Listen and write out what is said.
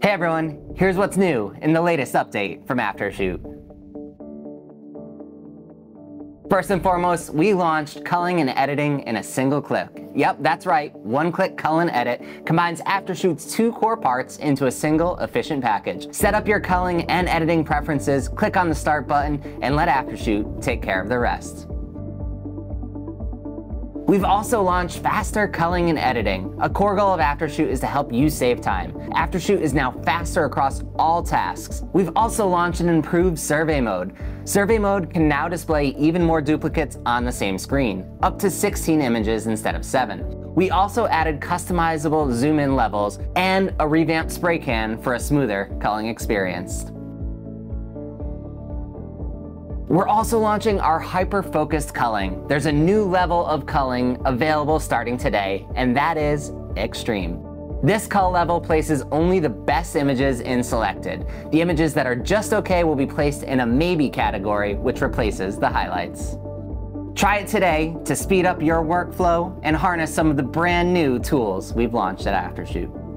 Hey everyone, here's what's new in the latest update from Aftershoot. First and foremost, we launched culling and editing in a single click. Yep, that's right, one-click cull and edit combines Aftershoot's two core parts into a single efficient package. Set up your culling and editing preferences, click on the start button, and let Aftershoot take care of the rest. We've also launched faster culling and editing. A core goal of Aftershoot is to help you save time. Aftershoot is now faster across all tasks. We've also launched an improved survey mode. Survey mode can now display even more duplicates on the same screen, up to 16 images instead of 7. We also added customizable zoom in levels and a revamped spray can for a smoother culling experience. We're also launching our hyper-focused culling. There's a new level of culling available starting today, and that is Extreme. This cull level places only the best images in selected. The images that are just okay will be placed in a maybe category, which replaces the highlights. Try it today to speed up your workflow and harness some of the brand new tools we've launched at Aftershoot.